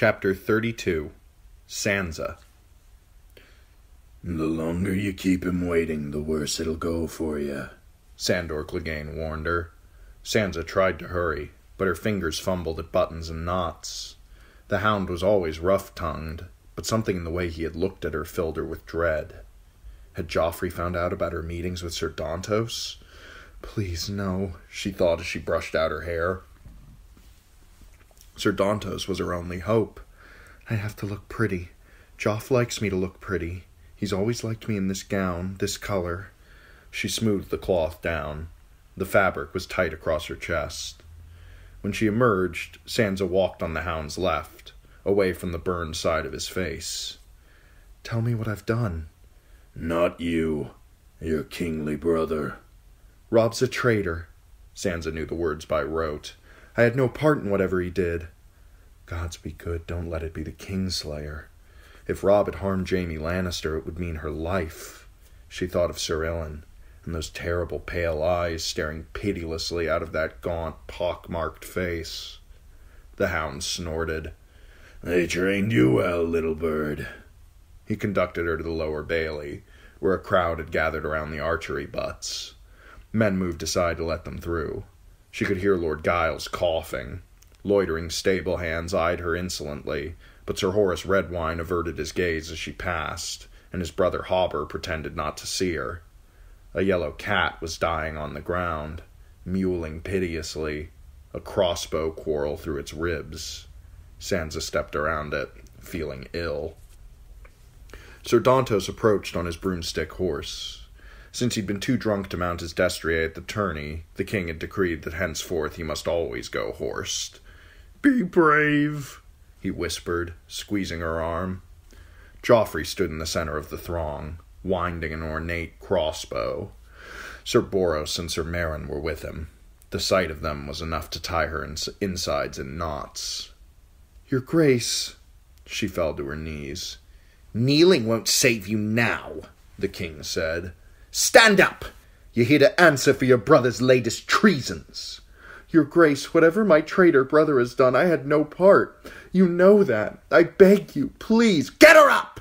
Chapter 32 Sansa The longer you keep him waiting, the worse it'll go for you. Sandor Clegane warned her. Sansa tried to hurry, but her fingers fumbled at buttons and knots. The hound was always rough tongued, but something in the way he had looked at her filled her with dread. Had Joffrey found out about her meetings with Sir Dontos? Please, no, she thought as she brushed out her hair. Sir Dontos was her only hope. I have to look pretty. Joff likes me to look pretty. He's always liked me in this gown, this color. She smoothed the cloth down. The fabric was tight across her chest. When she emerged, Sansa walked on the hound's left, away from the burned side of his face. Tell me what I've done. Not you, your kingly brother. Robb's a traitor. Sansa knew the words by rote. I had no part in whatever he did. Gods be good, don't let it be the Kingslayer. If Robb had harmed Jaime Lannister, it would mean her life. She thought of Sir Ilyn, and those terrible pale eyes staring pitilessly out of that gaunt, pock-marked face. The hound snorted. They trained you well, little bird. He conducted her to the lower bailey, where a crowd had gathered around the archery butts. Men moved aside to let them through. She could hear Lord Gyles coughing. Loitering stable hands eyed her insolently, but Sir Horas Redwyne averted his gaze as she passed, and his brother Hobber pretended not to see her. A yellow cat was dying on the ground, mewling piteously, a crossbow quarrel through its ribs. Sansa stepped around it, feeling ill. Sir Dontos approached on his broomstick horse. Since he'd been too drunk to mount his destrier at the tourney, the king had decreed that henceforth he must always go horsed. Be brave, he whispered, squeezing her arm. Joffrey stood in the center of the throng, winding an ornate crossbow. Sir Boros and Sir Meryn were with him. The sight of them was enough to tie her ins- insides in knots. Your Grace, she fell to her knees. Kneeling won't save you now, the king said. Stand up! You're here to answer for your brother's latest treasons. Your Grace, whatever my traitor brother has done, I had no part. You know that. I beg you, please, get her up!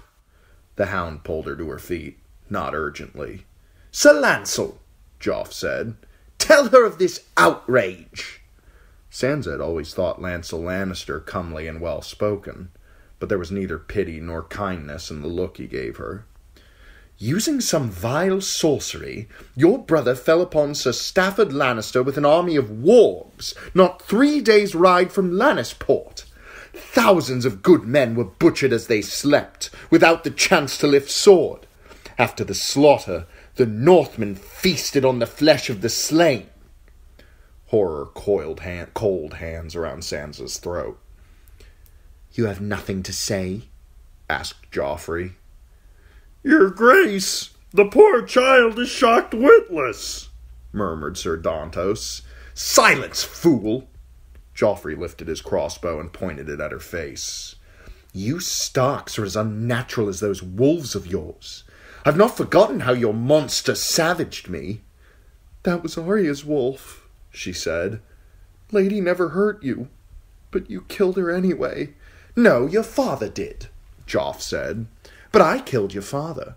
The hound pulled her to her feet, not urgently. Sir Lancel, Joff said, tell her of this outrage. Sansa had always thought Lancel Lannister comely and well spoken, but there was neither pity nor kindness in the look he gave her. Using some vile sorcery, your brother fell upon Sir Stafford Lannister with an army of wargs, not three days' ride from Lannisport. Thousands of good men were butchered as they slept, without the chance to lift sword. After the slaughter, the Northmen feasted on the flesh of the slain. Horror coiled hand, cold hands around Sansa's throat. You have nothing to say? asked Joffrey. Your Grace, the poor child is shocked witless, murmured Sir Dontos. Silence, fool! Joffrey lifted his crossbow and pointed it at her face. You Starks are as unnatural as those wolves of yours. I've not forgotten how your monster savaged me. That was Arya's wolf, she said. Lady never hurt you, but you killed her anyway. No, your father did, Joff said. But I killed your father.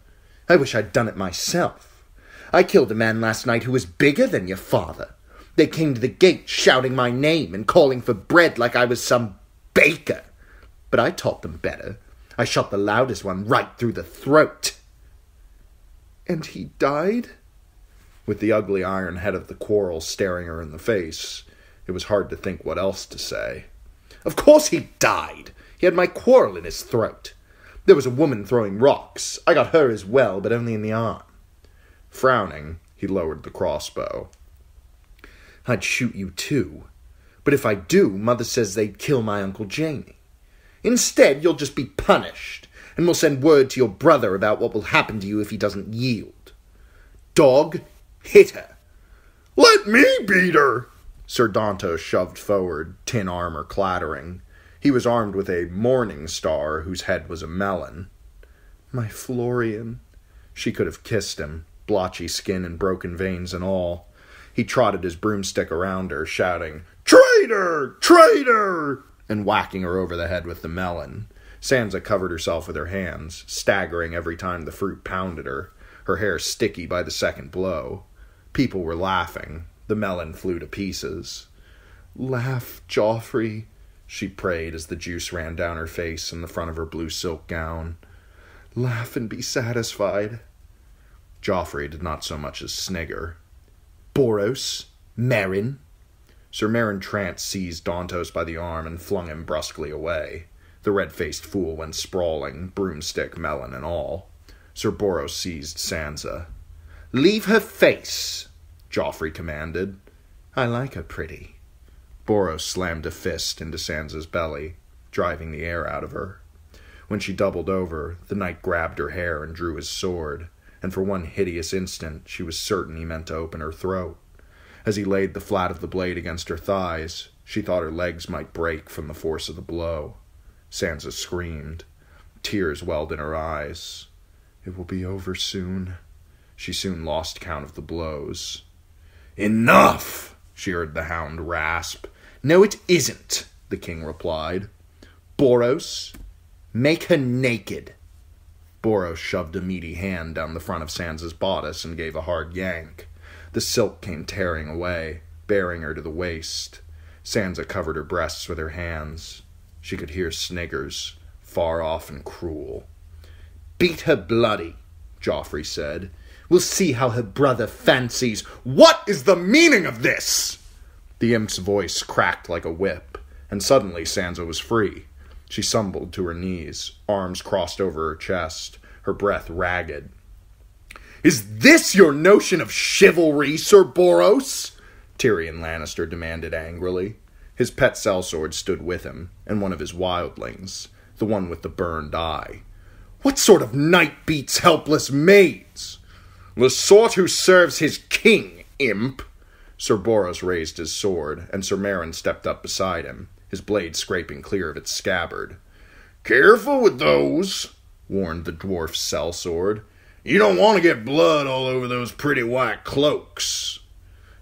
I wish I'd done it myself. I killed a man last night who was bigger than your father. They came to the gate shouting my name and calling for bread like I was some baker. But I taught them better. I shot the loudest one right through the throat. And he died? With the ugly iron head of the quarrel staring her in the face, it was hard to think what else to say. Of course he died. He had my quarrel in his throat. There was a woman throwing rocks. I got her as well, but only in the arm. Frowning, he lowered the crossbow. I'd shoot you too. But if I do, Mother says they'd kill my Uncle Jaime. Instead, you'll just be punished, and we'll send word to your brother about what will happen to you if he doesn't yield. Dog, hit her. Let me beat her! Sir Dontos shoved forward, tin armor clattering. He was armed with a morning star whose head was a melon. My Florian. She could have kissed him, blotchy skin and broken veins and all. He trotted his broomstick around her, shouting, Traitor! Traitor! and whacking her over the head with the melon. Sansa covered herself with her hands, staggering every time the fruit pounded her, her hair sticky by the second blow. People were laughing. The melon flew to pieces. Laugh, Joffrey, she prayed as the juice ran down her face and the front of her blue silk gown. Laugh and be satisfied. Joffrey did not so much as snigger. Boros, Meryn. Sir Meryn Trant seized Dontos by the arm and flung him brusquely away. The red faced fool went sprawling, broomstick, melon, and all. Sir Boros seized Sansa. Leave her face, Joffrey commanded. I like her pretty. Boros slammed a fist into Sansa's belly, driving the air out of her. When she doubled over, the knight grabbed her hair and drew his sword, and for one hideous instant she was certain he meant to open her throat. As he laid the flat of the blade against her thighs, she thought her legs might break from the force of the blow. Sansa screamed. Tears welled in her eyes. It will be over soon. She soon lost count of the blows. Enough! she heard the hound rasp. No, it isn't, the king replied. Boros, make her naked. Boros shoved a meaty hand down the front of Sansa's bodice and gave a hard yank. The silk came tearing away, bearing her to the waist. Sansa covered her breasts with her hands. She could hear sniggers, far off and cruel. Beat her bloody, Joffrey said. We'll see how her brother fancies. What is the meaning of this? The imp's voice cracked like a whip, and suddenly Sansa was free. She stumbled to her knees, arms crossed over her chest, her breath ragged. Is this your notion of chivalry, Sir Boros? Tyrion Lannister demanded angrily. His pet sellsword stood with him, and one of his wildlings, the one with the burned eye. What sort of knight beats helpless maids? The sort who serves his king, imp. Sir Boros raised his sword, and Sir Meryn stepped up beside him, his blade scraping clear of its scabbard. Careful with those, warned the dwarf's sellsword. You don't want to get blood all over those pretty white cloaks.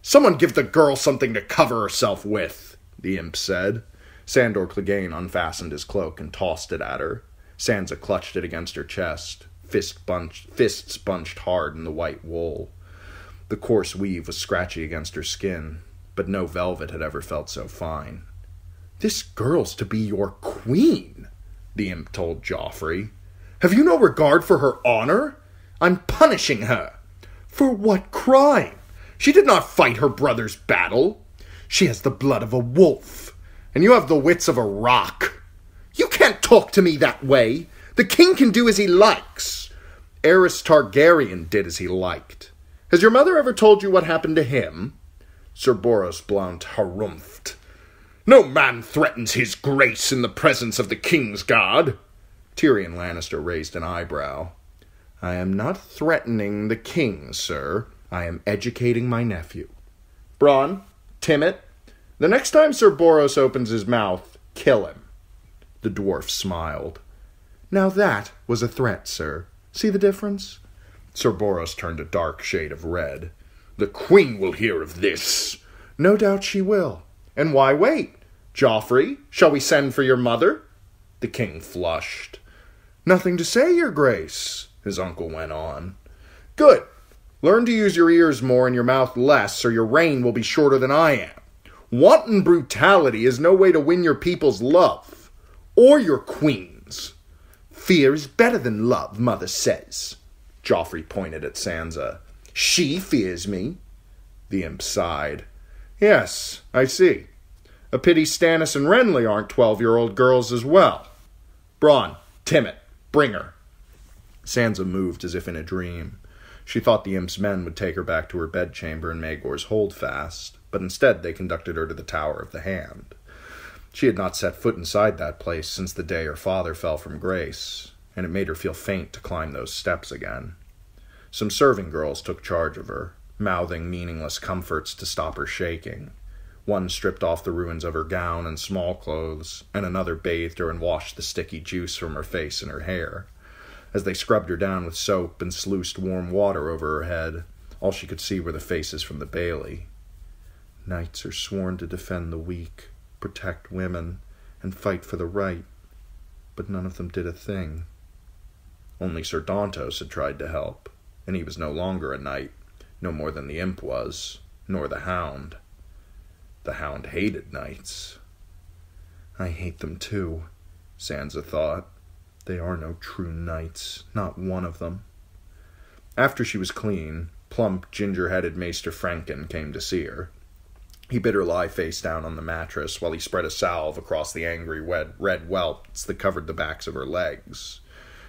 Someone give the girl something to cover herself with, the imp said. Sandor Clegane unfastened his cloak and tossed it at her. Sansa clutched it against her chest, fist bunched, fists bunched hard in the white wool. The coarse weave was scratchy against her skin, but no velvet had ever felt so fine. This girl's to be your queen, the imp told Joffrey. Have you no regard for her honor? I'm punishing her. For what crime? She did not fight her brother's battle. She has the blood of a wolf, and you have the wits of a rock. You can't talk to me that way. The king can do as he likes. Aerys Targaryen did as he liked. Has your mother ever told you what happened to him? Sir Boros Blount harumphed. No man threatens his grace in the presence of the king's guard. Tyrion Lannister raised an eyebrow. I am not threatening the king, sir. I am educating my nephew. Bronn, Timett, the next time Sir Boros opens his mouth, kill him. The dwarf smiled. Now that was a threat, sir. See the difference? Sir Boros turned a dark shade of red. The queen will hear of this. No doubt she will. And why wait? Joffrey, shall we send for your mother? The king flushed. Nothing to say, your grace, his uncle went on. Good. Learn to use your ears more and your mouth less, or your reign will be shorter than I am. Wanton brutality is no way to win your people's love, or your queen's. Fear is better than love, mother says. Joffrey pointed at Sansa. She fears me. The imp sighed. Yes, I see. A pity Stannis and Renly aren't twelve year old girls as well. Bronn, Timett, bring her. Sansa moved as if in a dream. She thought the imp's men would take her back to her bedchamber in Maegor's holdfast, but instead they conducted her to the Tower of the Hand. She had not set foot inside that place since the day her father fell from grace, and it made her feel faint to climb those steps again. Some serving girls took charge of her, mouthing meaningless comforts to stop her shaking. One stripped off the ruins of her gown and small clothes, and another bathed her and washed the sticky juice from her face and her hair. As they scrubbed her down with soap and sluiced warm water over her head, all she could see were the faces from the bailey. Knights are sworn to defend the weak, protect women, and fight for the right. But none of them did a thing. Only Sir Dontos had tried to help, and he was no longer a knight, no more than the imp was, nor the hound. The hound hated knights. I hate them too, Sansa thought. They are no true knights, not one of them. After she was clean, plump, ginger headed Maester Frenken came to see her. He bid her lie face down on the mattress while he spread a salve across the angry red, red welts that covered the backs of her legs.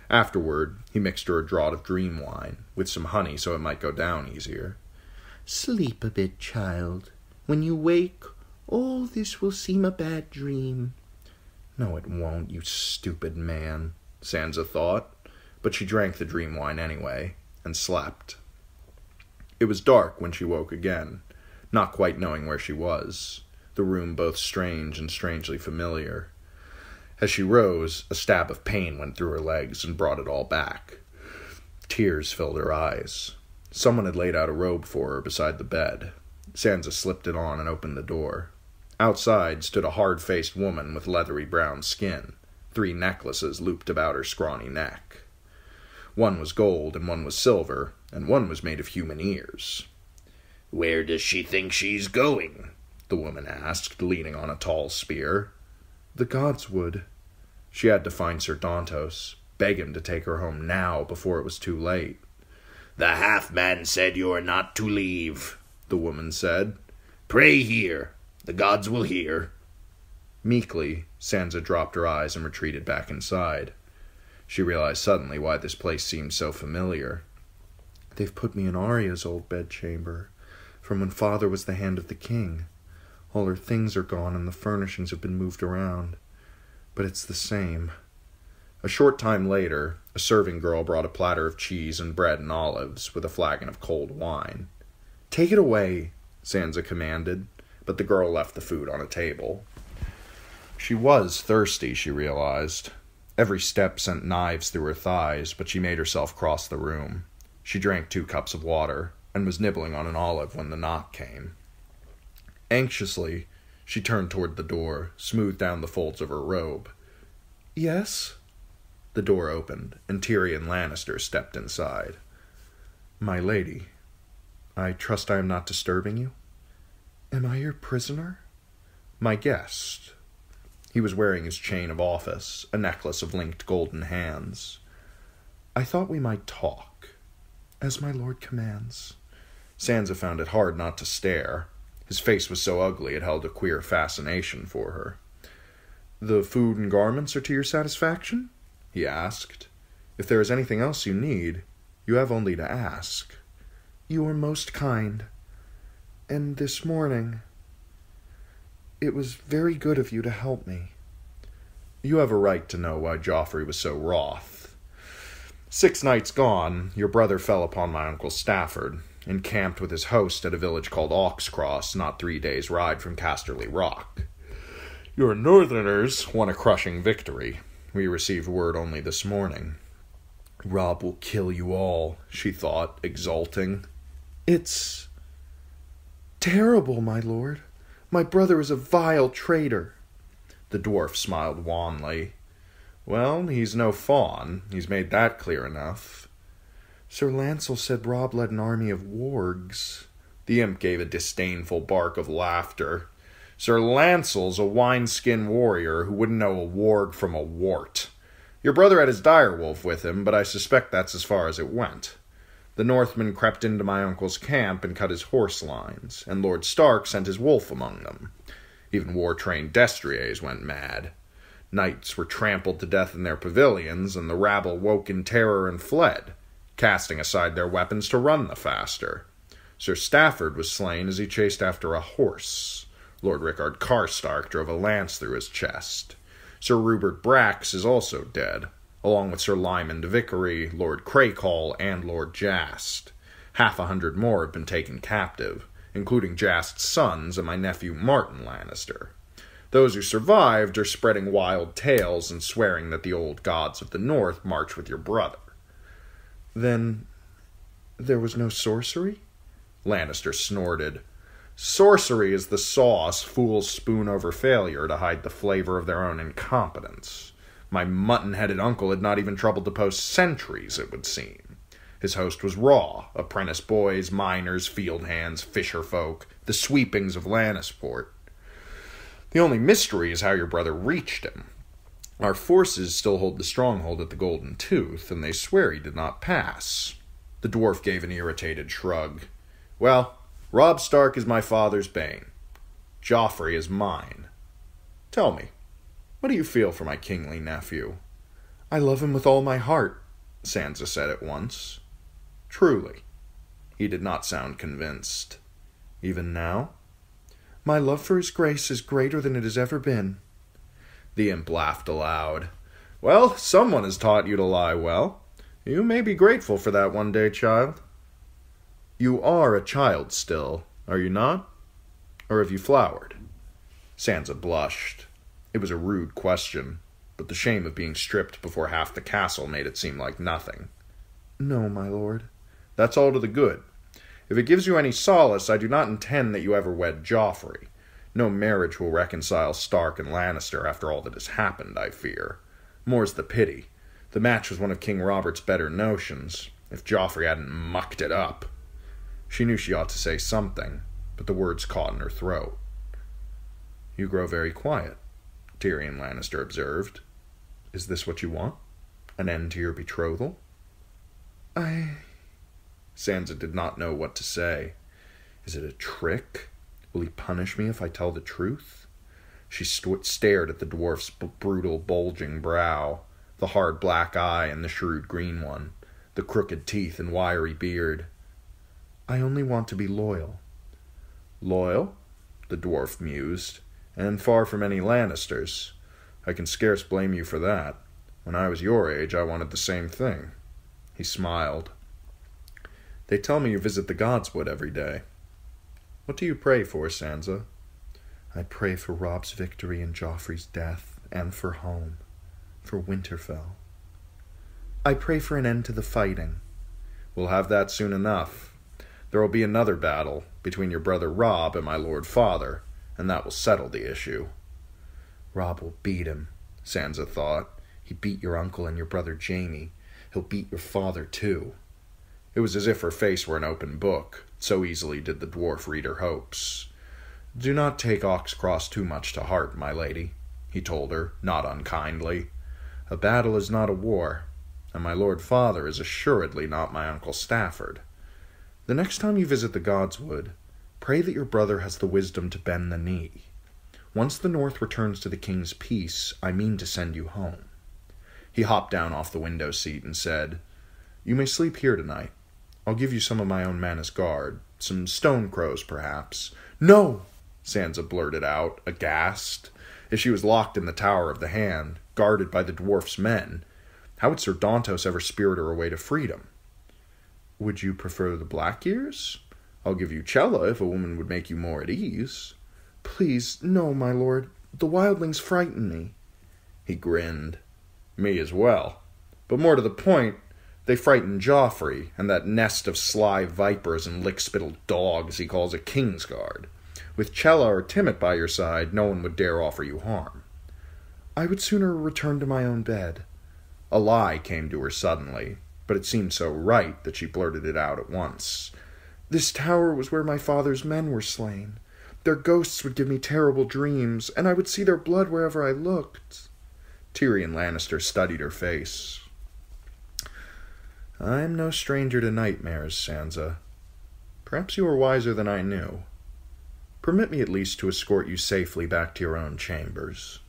Afterward, he mixed her a draught of dream wine, with some honey so it might go down easier. Sleep a bit, child. When you wake, all this will seem a bad dream. No, it won't, you stupid man, Sansa thought, but she drank the dream wine anyway, and slept. It was dark when she woke again not quite knowing where she was, the room both strange and strangely familiar. As she rose, a stab of pain went through her legs and brought it all back. Tears filled her eyes. Someone had laid out a robe for her beside the bed. Sansa slipped it on and opened the door. Outside stood a hard faced woman with leathery brown skin, three necklaces looped about her scrawny neck. One was gold and one was silver, and one was made of human ears. Where does she think she's going? the woman asked, leaning on a tall spear. The gods would. She had to find Sir Dontos, beg him to take her home now before it was too late. The half man said you are not to leave, the woman said. Pray here. The gods will hear. Meekly, Sansa dropped her eyes and retreated back inside. She realized suddenly why this place seemed so familiar. They've put me in Arya's old bedchamber, from when father was the hand of the king. All her things are gone and the furnishings have been moved around. But it's the same. A short time later, a serving girl brought a platter of cheese and bread and olives, with a flagon of cold wine. Take it away, Sansa commanded, but the girl left the food on a table. She was thirsty, she realized. Every step sent knives through her thighs, but she made herself cross the room. She drank two cups of water, and was nibbling on an olive when the knock came. Anxiously, she turned toward the door, smoothed down the folds of her robe. Yes? The door opened, and Tyrion Lannister stepped inside. My lady, I trust I am not disturbing you? Am I your prisoner? My guest. He was wearing his chain of office, a necklace of linked golden hands. I thought we might talk, as my lord commands. Sansa found it hard not to stare. His face was so ugly it held a queer fascination for her. The food and garments are to your satisfaction? he asked. If there is anything else you need, you have only to ask. You are most kind. And this morning, it was very good of you to help me. You have a right to know why Joffrey was so wroth. Six nights gone, your brother fell upon my uncle Stafford, encamped with his host at a village called Oxcross, not three days' ride from Casterly Rock. Your northerners won a crushing victory. We received word only this morning. Robb will kill you all, she thought, exulting. It's terrible, my lord. My brother is a vile traitor. The dwarf smiled wanly. Well, he's no fawn. He's made that clear enough. Sir Lancel said Robb led an army of wargs. The imp gave a disdainful bark of laughter. Sir Lancel's a wineskin warrior who wouldn't know a warg from a wart. Your brother had his direwolf with him, but I suspect that's as far as it went. The Northmen crept into my uncle's camp and cut his horse lines, and Lord Stark sent his wolf among them. Even war trained destriers went mad. Knights were trampled to death in their pavilions, and the rabble woke in terror and fled casting aside their weapons to run the faster. Sir Stafford was slain as he chased after a horse. Lord Rickard Karstark drove a lance through his chest. Sir Rubert Brax is also dead, along with Sir Lymond Vikary, Lord Crakehall, and Lord Jast. Half a hundred more have been taken captive, including Jast's sons and my nephew Martin Lannister. Those who survived are spreading wild tales and swearing that the old gods of the north march with your brother. Then there was no sorcery? Lannister snorted. Sorcery is the sauce fools spoon over failure to hide the flavor of their own incompetence. My mutton headed uncle had not even troubled to post sentries, it would seem. His host was raw apprentice boys, miners, field hands, fisher folk, the sweepings of Lannisport. The only mystery is how your brother reached him. Our forces still hold the stronghold at the Golden Tooth, and they swear he did not pass. The dwarf gave an irritated shrug. Well, Robb Stark is my father's bane. Joffrey is mine. Tell me, what do you feel for my kingly nephew? I love him with all my heart, Sansa said at once. Truly. He did not sound convinced. Even now? My love for his grace is greater than it has ever been. The imp laughed aloud. Well, someone has taught you to lie well. You may be grateful for that one day, child. You are a child still, are you not? Or have you flowered? Sansa blushed. It was a rude question, but the shame of being stripped before half the castle made it seem like nothing. No, my lord. That's all to the good. If it gives you any solace, I do not intend that you ever wed Joffrey. No marriage will reconcile Stark and Lannister after all that has happened, I fear. More's the pity. The match was one of King Robert's better notions, if Joffrey hadn't mucked it up. She knew she ought to say something, but the words caught in her throat. You grow very quiet, Tyrion Lannister observed. Is this what you want? An end to your betrothal? I. Sansa did not know what to say. Is it a trick? Will he punish me if I tell the truth? She st- stared at the dwarf's b- brutal, bulging brow, the hard black eye and the shrewd green one, the crooked teeth and wiry beard. I only want to be loyal. Loyal? The dwarf mused, and far from any Lannisters. I can scarce blame you for that. When I was your age, I wanted the same thing. He smiled. They tell me you visit the Godswood every day. What do you pray for, Sansa? I pray for Robb's victory and Joffrey's death, and for home, for Winterfell. I pray for an end to the fighting. We'll have that soon enough. There will be another battle between your brother Robb and my lord father, and that will settle the issue. Robb will beat him, Sansa thought. He beat your uncle and your brother Jaime. He'll beat your father, too. It was as if her face were an open book, so easily did the dwarf read her hopes. Do not take Oxcross too much to heart, my lady, he told her, not unkindly. A battle is not a war, and my lord father is assuredly not my uncle Stafford. The next time you visit the Godswood, pray that your brother has the wisdom to bend the knee. Once the North returns to the king's peace, I mean to send you home. He hopped down off the window seat and said, You may sleep here tonight. I'll give you some of my own men as guard. Some stone crows, perhaps. No! Sansa blurted out, aghast. If she was locked in the Tower of the Hand, guarded by the dwarf's men, how would Sir Dontos ever spirit her away to freedom? Would you prefer the Black Ears? I'll give you Chella if a woman would make you more at ease. Please, no, my lord. The wildlings frighten me. He grinned. Me as well. But more to the point, they frighten Joffrey and that nest of sly vipers and lick-spittled dogs he calls a Kingsguard. With Chella or Timett by your side, no one would dare offer you harm. I would sooner return to my own bed. A lie came to her suddenly, but it seemed so right that she blurted it out at once. This tower was where my father's men were slain. Their ghosts would give me terrible dreams, and I would see their blood wherever I looked. Tyrion Lannister studied her face. I am no stranger to nightmares, Sansa. Perhaps you are wiser than I knew. Permit me at least to escort you safely back to your own chambers.